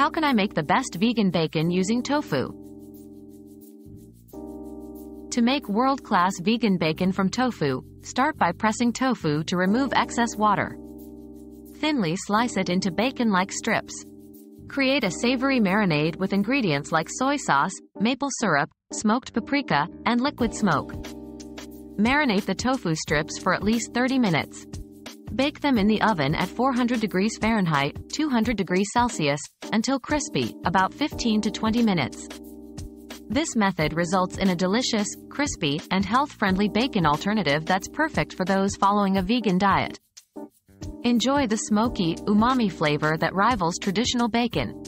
How can I make the best vegan bacon using tofu? To make world-class vegan bacon from tofu, start by pressing tofu to remove excess water. Thinly slice it into bacon-like strips. Create a savory marinade with ingredients like soy sauce, maple syrup, smoked paprika, and liquid smoke. Marinate the tofu strips for at least 30 minutes. Bake them in the oven at 400 degrees Fahrenheit, 200 degrees Celsius, until crispy, about 15 to 20 minutes. This method results in a delicious, crispy, and health-friendly bacon alternative that's perfect for those following a vegan diet. Enjoy the smoky, umami flavor that rivals traditional bacon.